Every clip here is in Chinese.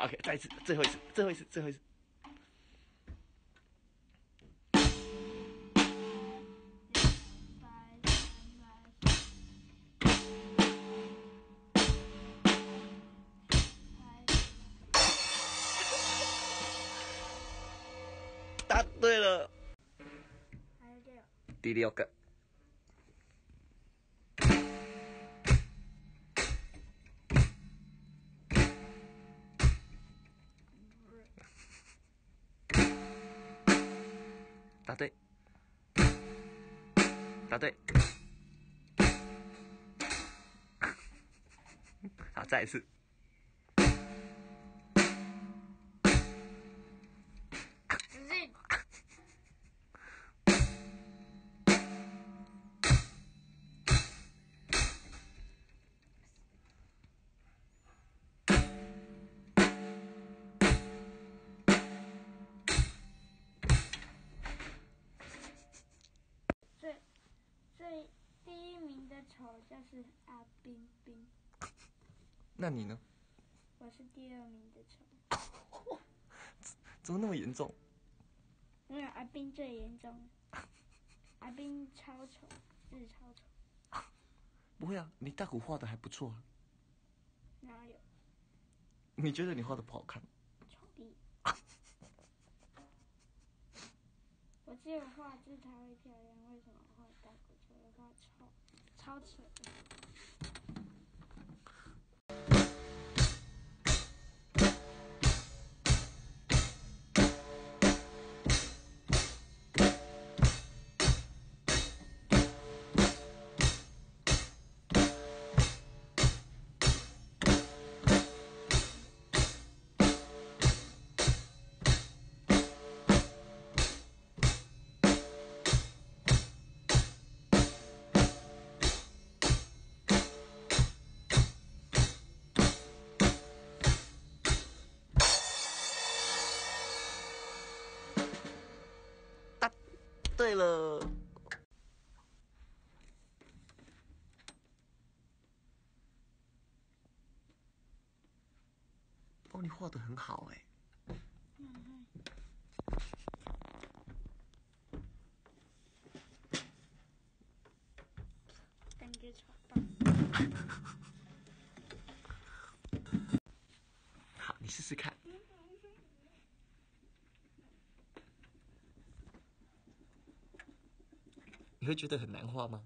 好，OK，再一次，最后一次，最后一次，最后一次。答对了，第六个。答对，答对。好，再一次。名的丑就是阿冰冰，那你呢？我是第二名的丑，怎么那么严重？因为阿冰最严重，阿冰超丑，是超丑，不会啊，你大鼓画的还不错啊。哪有你觉得你画的不好看？丑逼？我只有画字才会漂亮，为什么画大骨就会画超超丑？对了。哦，你画的很好哎。感觉超棒。好，你试试看。会觉得很难画吗？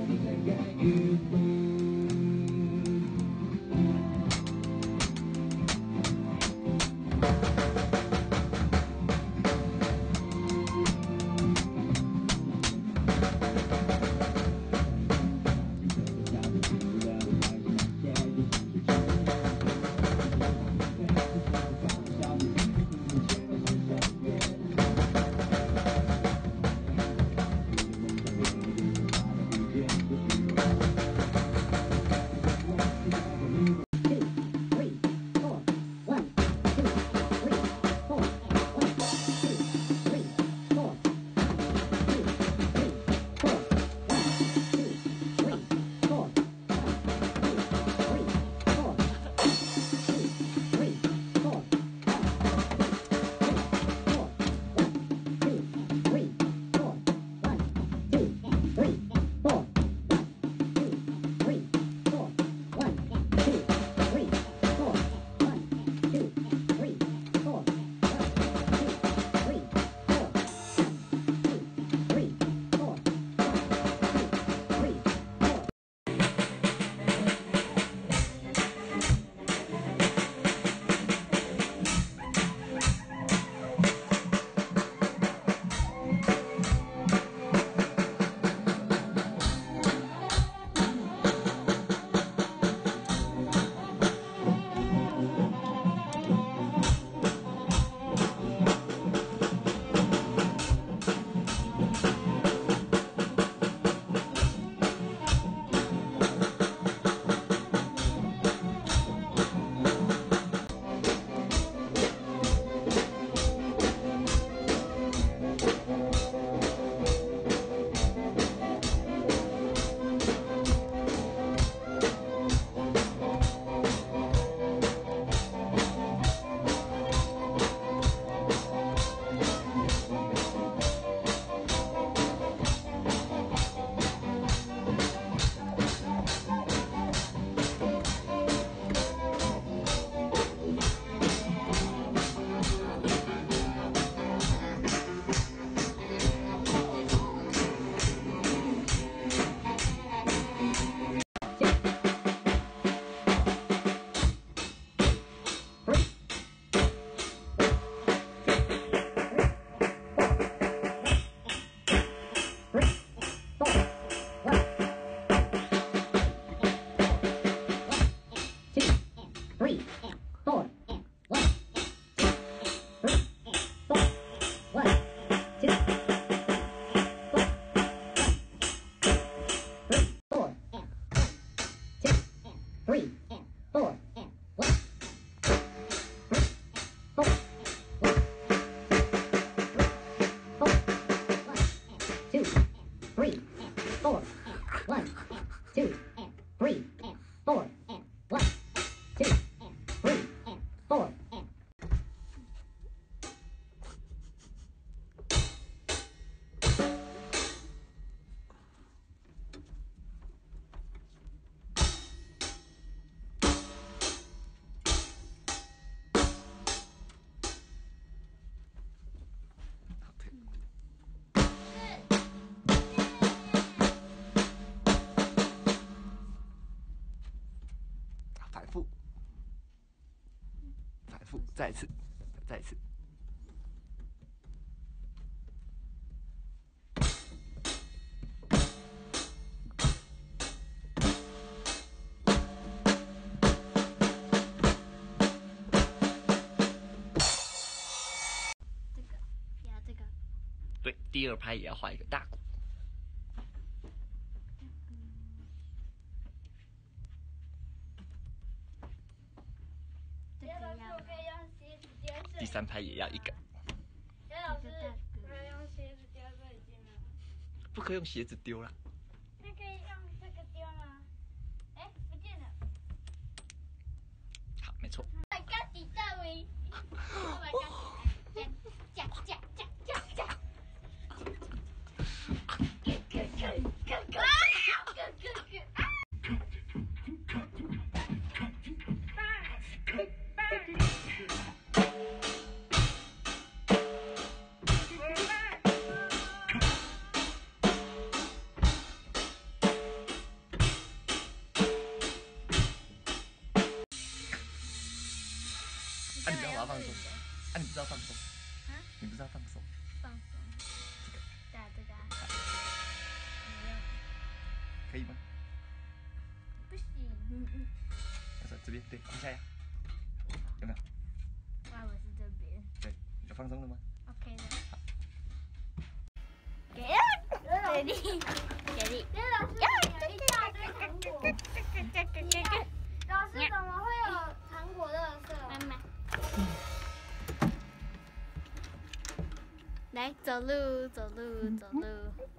Everything I used 到了。再次，再次。这个，压这个。对，第二拍也要画一个大鼓。这个要吗第三拍也要一个。不可以用鞋子丢了。你不要把它放松，啊，你不是要放松？啊？你不是要放松？放松。这个对啊，这个啊。没有，可以吗？不行。嗯嗯。我说这边对，放下呀，有没有？我是这边。对，有放松了吗？OK 的。给啊！给力，给力。那老师有一大堆糖果，老师来，走路，走路，走路。